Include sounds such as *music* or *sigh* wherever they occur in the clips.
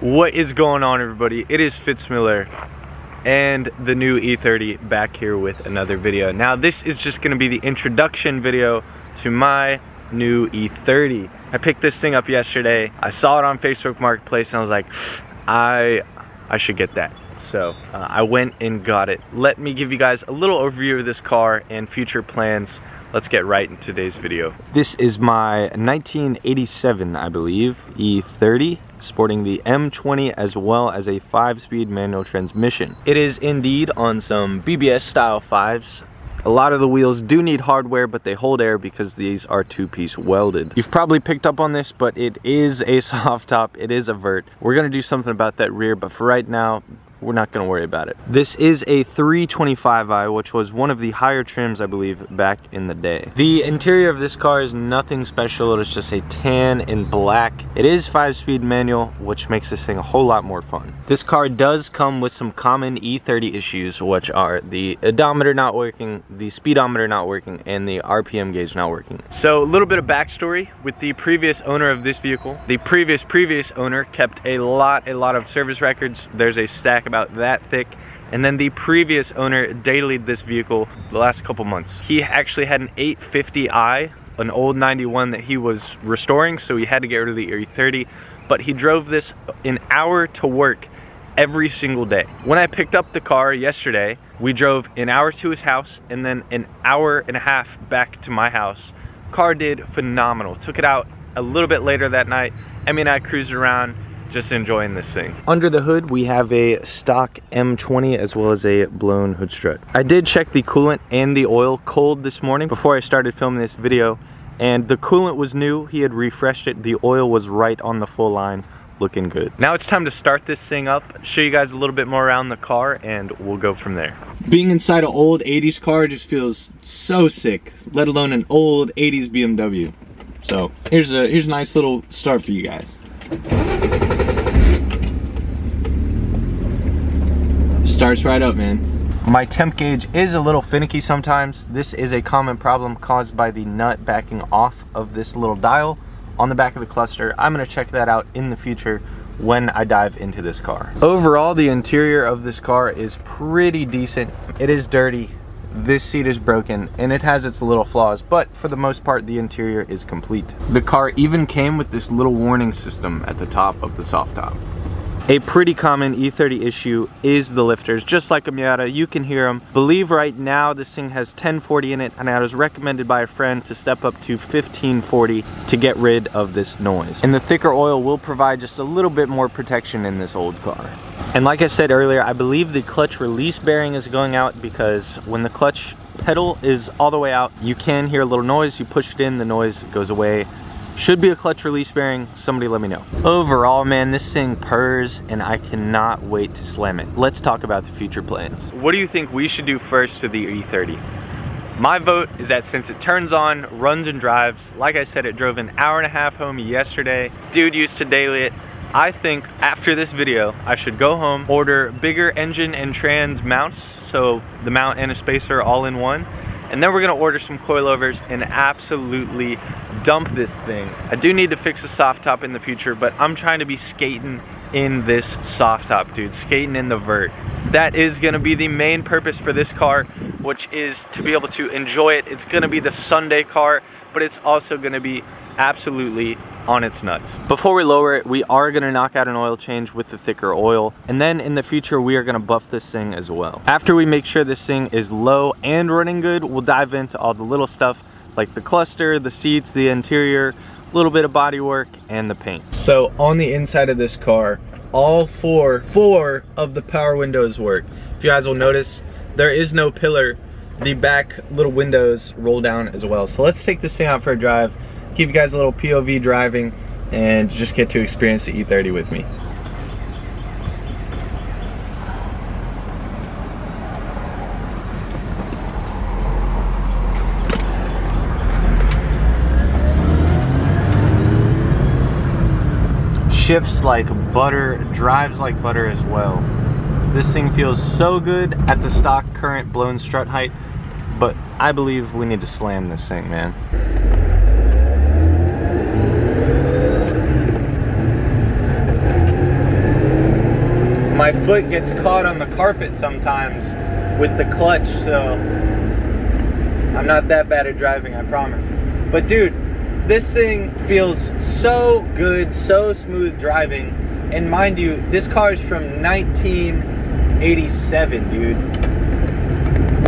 What is going on everybody? It is Fitz Miller and the new E30 back here with another video. Now this is just gonna be the introduction video to my new E30. I picked this thing up yesterday. I saw it on Facebook Marketplace and I was like, I, I should get that. So uh, I went and got it. Let me give you guys a little overview of this car and future plans. Let's get right in today's video. This is my 1987, I believe, E30 sporting the M20 as well as a 5-speed manual transmission. It is indeed on some BBS style 5s. A lot of the wheels do need hardware, but they hold air because these are two-piece welded. You've probably picked up on this, but it is a *laughs* soft top. It is a vert. We're gonna do something about that rear, but for right now, we're not gonna worry about it. This is a 325i, which was one of the higher trims, I believe, back in the day. The interior of this car is nothing special. It is just a tan and black. It is five speed manual, which makes this thing a whole lot more fun. This car does come with some common E30 issues, which are the odometer not working, the speedometer not working, and the RPM gauge not working. So a little bit of backstory with the previous owner of this vehicle. The previous, previous owner kept a lot, a lot of service records. There's a stack about that thick. And then the previous owner dailied this vehicle the last couple months. He actually had an 850i, an old 91 that he was restoring, so he had to get rid of the E30. But he drove this an hour to work every single day. When I picked up the car yesterday, we drove an hour to his house and then an hour and a half back to my house. Car did phenomenal. Took it out a little bit later that night. Emmy and I cruised around just enjoying this thing. Under the hood, we have a stock M20 as well as a blown hood strut. I did check the coolant and the oil cold this morning before I started filming this video and the coolant was new. He had refreshed it. The oil was right on the full line looking good. Now it's time to start this thing up, show you guys a little bit more around the car, and we'll go from there. Being inside an old 80s car just feels so sick, let alone an old 80s BMW. So here's a here's a nice little start for you guys. Starts right up, man. My temp gauge is a little finicky sometimes. This is a common problem caused by the nut backing off of this little dial on the back of the cluster. I'm gonna check that out in the future when I dive into this car. Overall, the interior of this car is pretty decent. It is dirty, this seat is broken and it has its little flaws but for the most part the interior is complete the car even came with this little warning system at the top of the soft top a pretty common E30 issue is the lifters. Just like a Miata, you can hear them. Believe right now this thing has 1040 in it and I was recommended by a friend to step up to 1540 to get rid of this noise. And the thicker oil will provide just a little bit more protection in this old car. And like I said earlier, I believe the clutch release bearing is going out because when the clutch pedal is all the way out, you can hear a little noise. You push it in, the noise goes away. Should be a clutch release bearing, somebody let me know. Overall, man, this thing purrs and I cannot wait to slam it. Let's talk about the future plans. What do you think we should do first to the E30? My vote is that since it turns on, runs and drives, like I said, it drove an hour and a half home yesterday. Dude used to daily it. I think after this video, I should go home, order bigger engine and trans mounts, so the mount and a spacer all in one, and then we're gonna order some coilovers and absolutely dump this thing. I do need to fix the soft top in the future, but I'm trying to be skating in this soft top, dude, skating in the vert. That is gonna be the main purpose for this car, which is to be able to enjoy it. It's gonna be the Sunday car, but it's also gonna be absolutely on its nuts. Before we lower it, we are gonna knock out an oil change with the thicker oil, and then in the future, we are gonna buff this thing as well. After we make sure this thing is low and running good, we'll dive into all the little stuff like the cluster, the seats, the interior, a little bit of body work, and the paint. So on the inside of this car, all four, four of the power windows work. If you guys will notice, there is no pillar. The back little windows roll down as well. So let's take this thing out for a drive give you guys a little POV driving and just get to experience the E30 with me. Shifts like butter, drives like butter as well. This thing feels so good at the stock current blown strut height, but I believe we need to slam this thing, man. My foot gets caught on the carpet sometimes with the clutch, so I'm not that bad at driving, I promise. But dude, this thing feels so good, so smooth driving. And mind you, this car is from 1987, dude.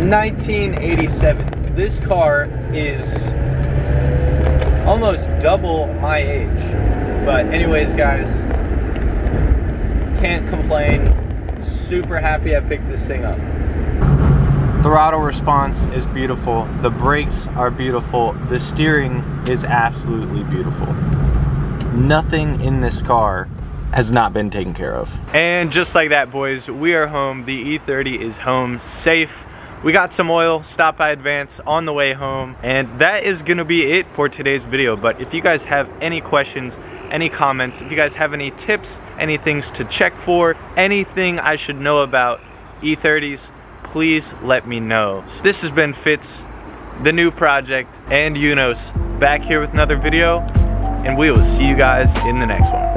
1987. This car is almost double my age. But anyways, guys, can't complain. Super happy I picked this thing up. Throttle response is beautiful. The brakes are beautiful. The steering is absolutely beautiful. Nothing in this car has not been taken care of. And just like that, boys, we are home. The E30 is home safe. We got some oil, stop by Advance on the way home, and that is gonna be it for today's video. But if you guys have any questions, any comments, if you guys have any tips, any things to check for, anything I should know about E30s, please let me know. This has been Fitz, the new project, and Unos, back here with another video, and we will see you guys in the next one.